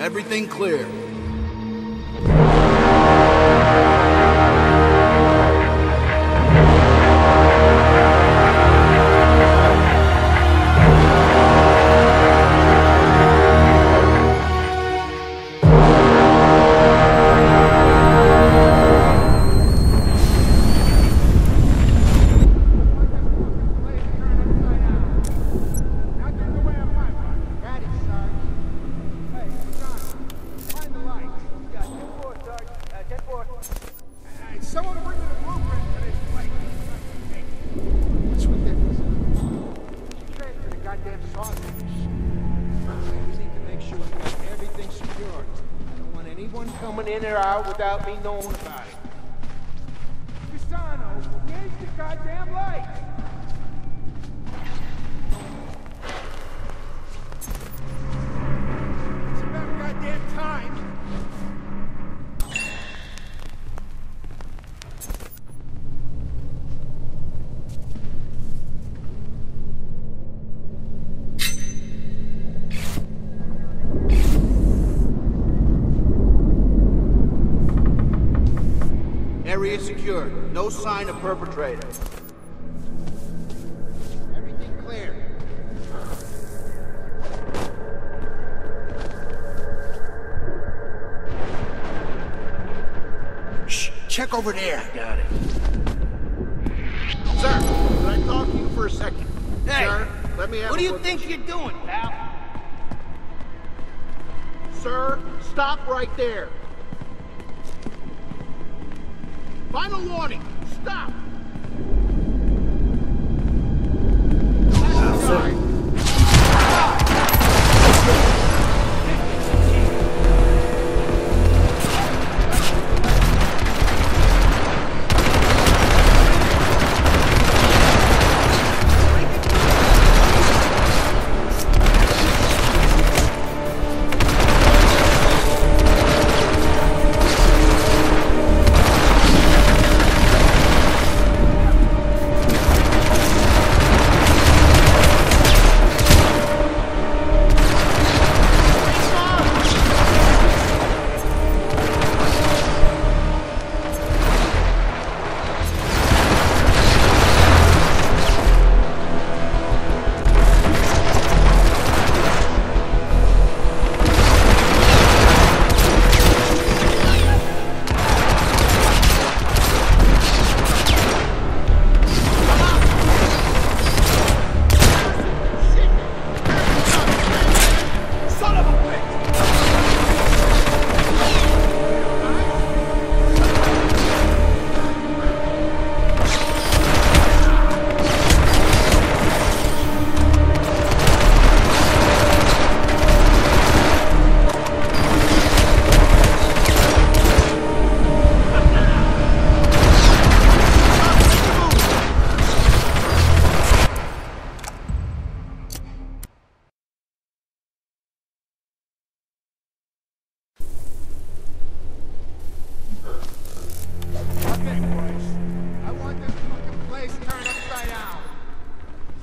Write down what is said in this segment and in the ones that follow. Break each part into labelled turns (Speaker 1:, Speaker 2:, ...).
Speaker 1: Everything clear.
Speaker 2: Anyone coming in or out without me knowing about it. Pisano, where's the goddamn light?
Speaker 1: Secure. No sign of perpetrator.
Speaker 2: Everything clear.
Speaker 1: Shh. Check over there.
Speaker 3: Got it.
Speaker 2: Sir, can I talk to you for a second?
Speaker 3: Hey,
Speaker 2: Sir, let me have
Speaker 3: What do you think you're doing, pal?
Speaker 2: Sir, stop right there. Final warning. Stop.
Speaker 3: Sorry.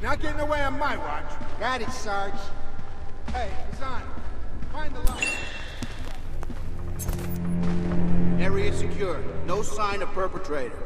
Speaker 1: Not getting away on my watch.
Speaker 3: Got it, Sarge.
Speaker 1: Hey, Hassan, find the light.
Speaker 2: Area secure. No sign of perpetrator.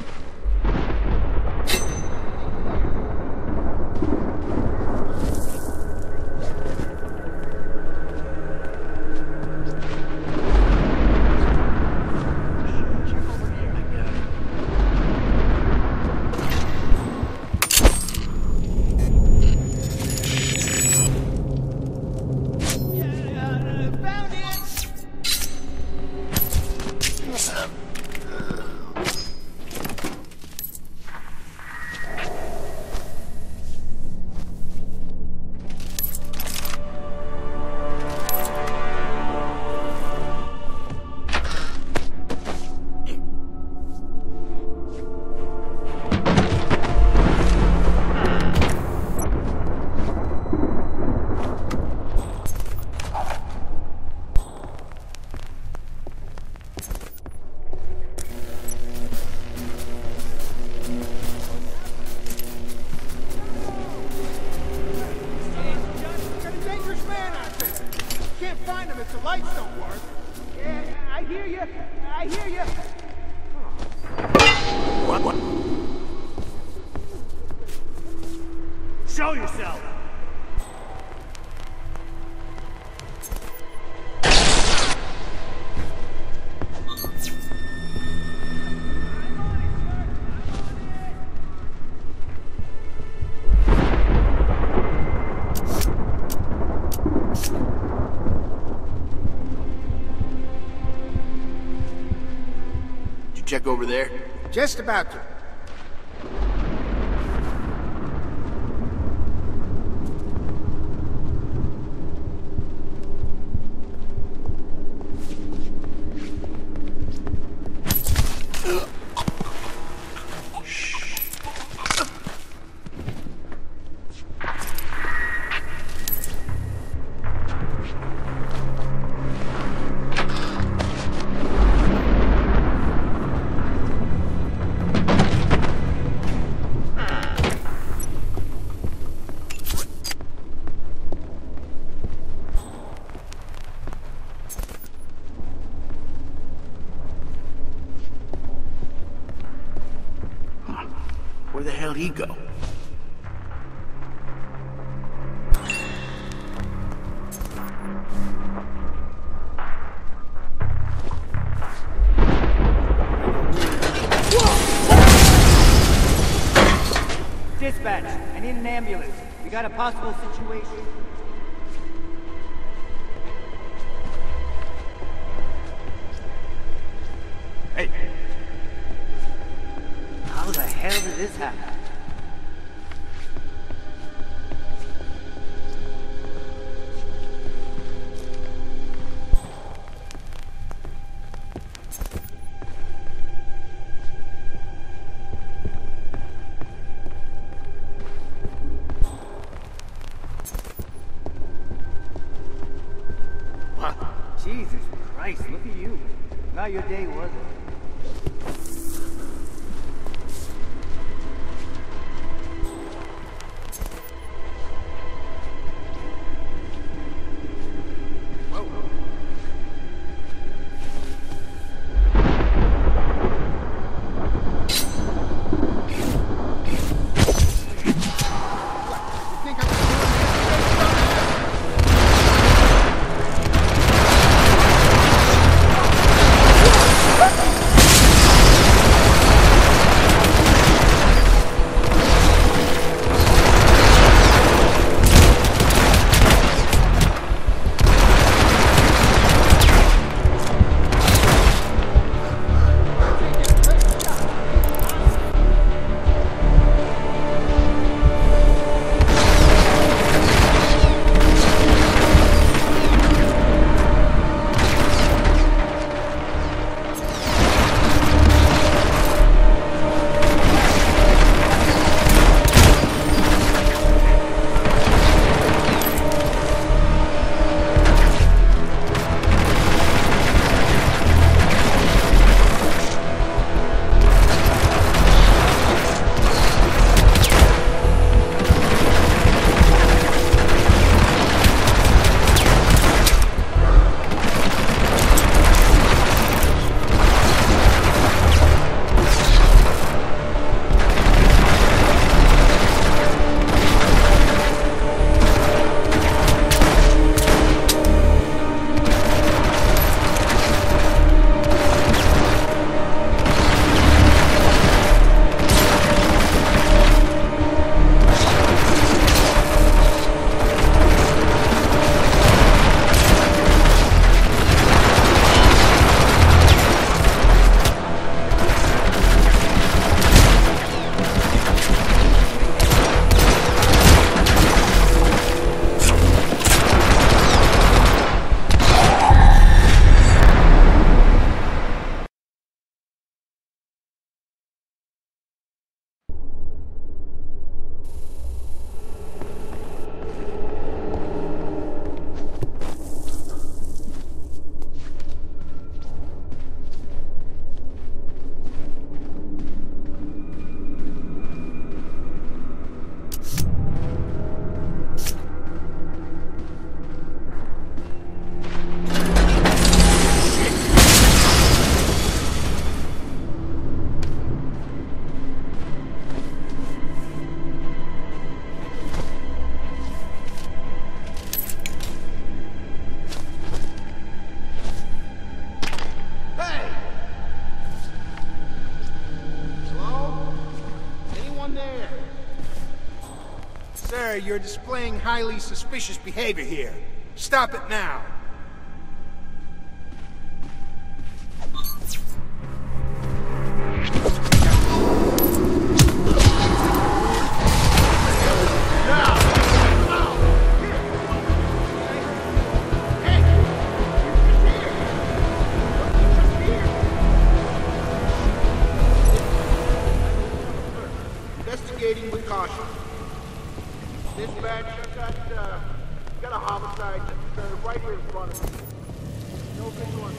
Speaker 3: I hear you. Hear you.
Speaker 4: Show yourself!
Speaker 2: Over there?
Speaker 1: Just about to.
Speaker 3: Dispatch, I need an ambulance. We got a possible situation. Jesus Christ, look at you. Not your day, was it?
Speaker 2: You're displaying highly suspicious behavior here. Stop it now. Caution. Dispatch, I've got, uh, got a homicide uh, right here in front of me. No visual on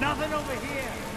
Speaker 3: Nothing over here!